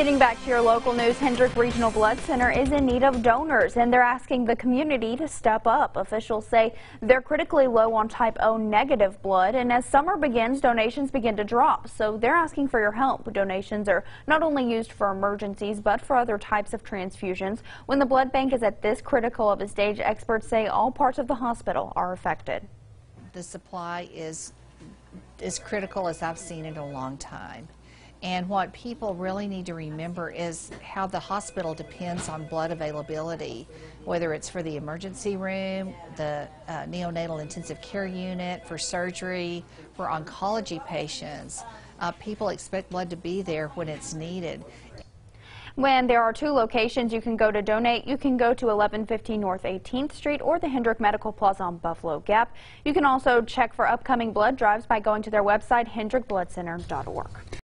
Getting back to your local news, Hendrick Regional Blood Center is in need of donors, and they're asking the community to step up. Officials say they're critically low on type O negative blood, and as summer begins, donations begin to drop. So they're asking for your help. Donations are not only used for emergencies, but for other types of transfusions. When the blood bank is at this critical of a stage, experts say all parts of the hospital are affected. The supply is as critical as I've seen in a long time. And what people really need to remember is how the hospital depends on blood availability, whether it's for the emergency room, the uh, neonatal intensive care unit, for surgery, for oncology patients. Uh, people expect blood to be there when it's needed. When there are two locations you can go to donate, you can go to 1115 North 18th Street or the Hendrick Medical Plaza on Buffalo Gap. You can also check for upcoming blood drives by going to their website, hendrickbloodcenter.org.